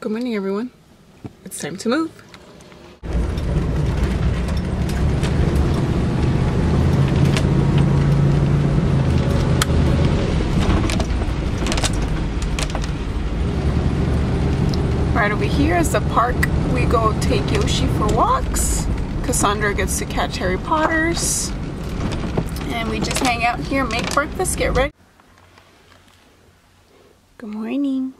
Good morning, everyone. It's time to move. Right over here is the park. We go take Yoshi for walks. Cassandra gets to catch Harry Potters. And we just hang out here, make breakfast, get ready. Good morning.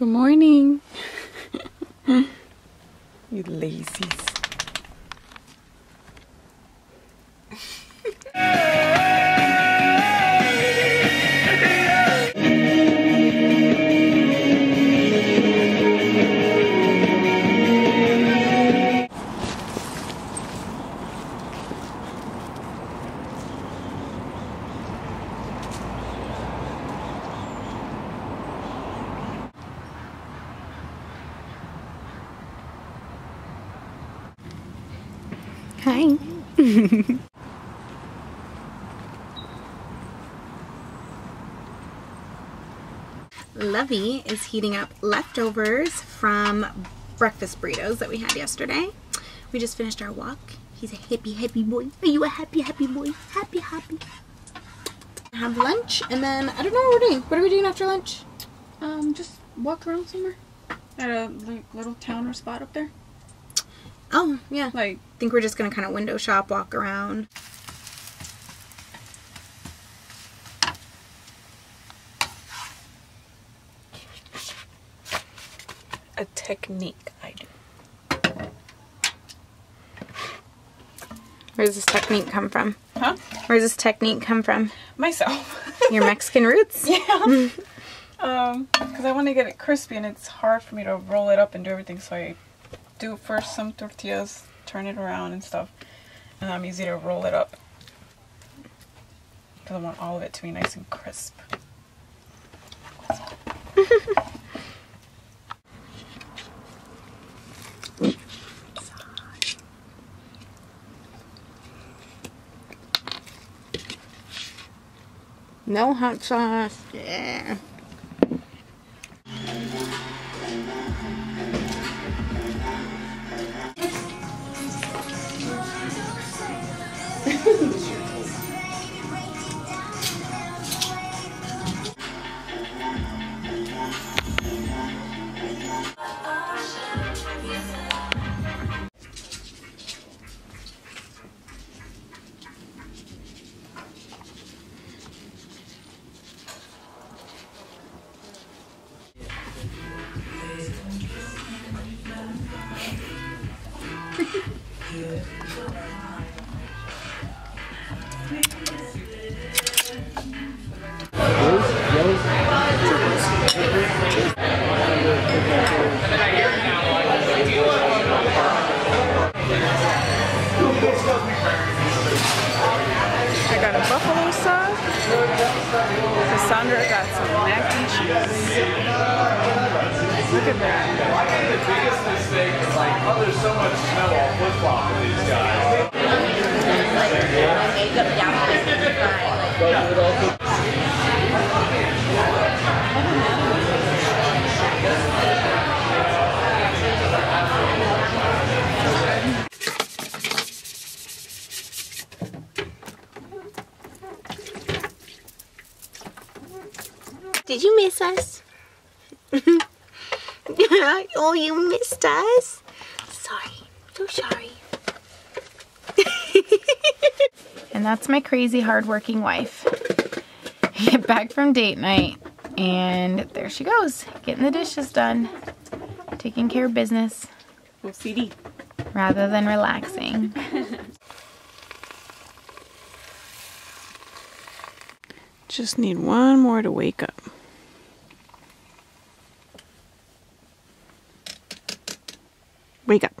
Good morning. you lazies. Hi. Lovey is heating up leftovers from breakfast burritos that we had yesterday. We just finished our walk. He's a happy, happy boy. Are you a happy, happy boy? Happy, happy. Have lunch and then I don't know what we're doing. What are we doing after lunch? Um, just walk around somewhere at a like, little town or spot up there. Oh, yeah. Like, I think we're just gonna kind of window shop, walk around. A technique I do. Where does this technique come from? huh? Where does this technique come from? Myself. Your Mexican roots? yeah. um, because I want to get it crispy and it's hard for me to roll it up and do everything. So I do first some tortillas, turn it around and stuff, and I'm easy to roll it up. Because I want all of it to be nice and crisp. No hot sauce. Yeah. I got a buffalo sauce. Cassandra got some mac and cheese. Look at that. the biggest mistake is like, oh, there's so much snow, I'll flip flop with these guys. Did you miss us? oh, you missed us? Sorry. So sorry. and that's my crazy hardworking wife. Get back from date night and there she goes, getting the dishes done, taking care of business OCD. rather than relaxing. Just need one more to wake up. Wake up.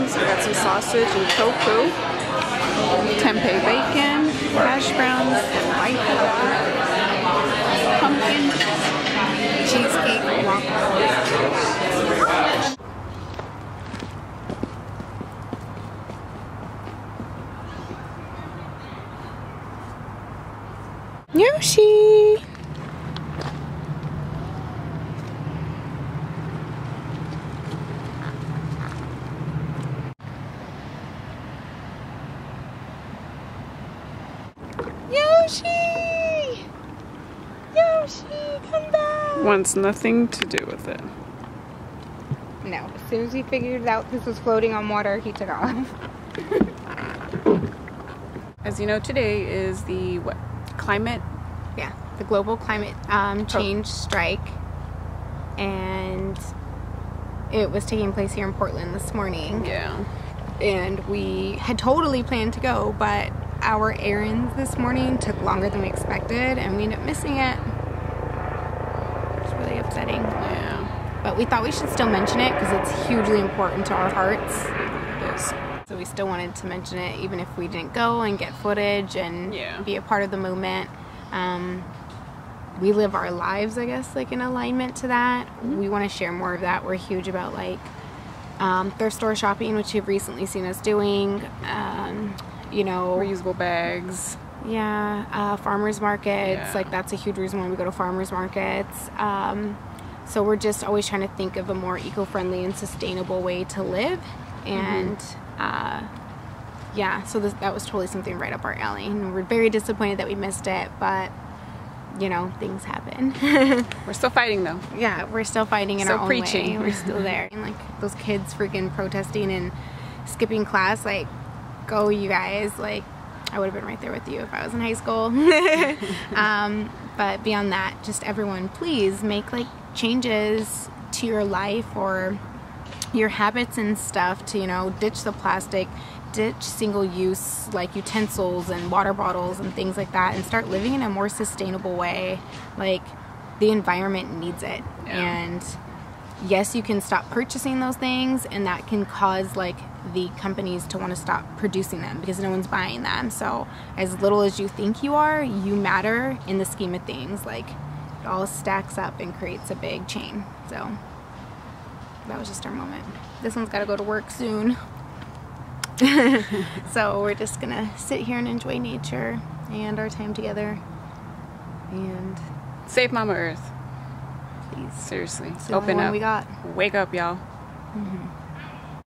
browns, I got some sausage and tofu, tempeh bacon, hash browns, and white pumpkin cheesecake waffle. Yoshi! Yoshi! Come back! Wants nothing to do with it. No, as soon as he figured out this was floating on water, he took off. As you know, today is the what? Climate Yeah, the global climate um, change strike, and it was taking place here in Portland this morning. Yeah. And we had totally planned to go, but our errands this morning took longer than we expected, and we ended up missing it. Upsetting. Yeah. But we thought we should still mention it because it's hugely important to our hearts. It is. So we still wanted to mention it, even if we didn't go and get footage and Yeah. be a part of the movement. Um, we live our lives, I guess, like in alignment to that. We want to share more of that. We're huge about like um, thrift store shopping, which you've recently seen us doing. Um, you know, Reusable bags. yeah, uh, farmers markets. Yeah. Like that's a huge reason why we go to farmers markets. Um, so we're just always trying to think of a more eco-friendly and sustainable way to live, and uh, yeah, so this, that was totally something right up our alley. And we're very disappointed that we missed it, but you know things happen. We're still fighting though. yeah, we're still fighting in Still our own preaching. way. We're still there. And like those kids freaking protesting and skipping class, like go you guys. Like I would have been right there with you if I was in high school. um, but beyond that, just everyone, please make like changes to your life or your habits and stuff to you know ditch the plastic ditch single use like utensils and water bottles and things like that and start living in a more sustainable way. Like the environment needs it. Yeah. and yes you can stop purchasing those things and that can cause like the companies to want to stop producing them because no one's buying them. So as little as you think you are you matter in the scheme of things. Like it all stacks up and creates a big chain so that was just our moment. This one's got to go to work soon. so we're just going to sit here and enjoy nature and our time together. And Save Mama Earth. please, Seriously. it's Open up. we got. Wake up, y'all. Mhm.